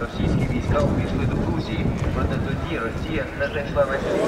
Російські війська увійшли до Грузії, проте тоді Росія не знайшла на світі.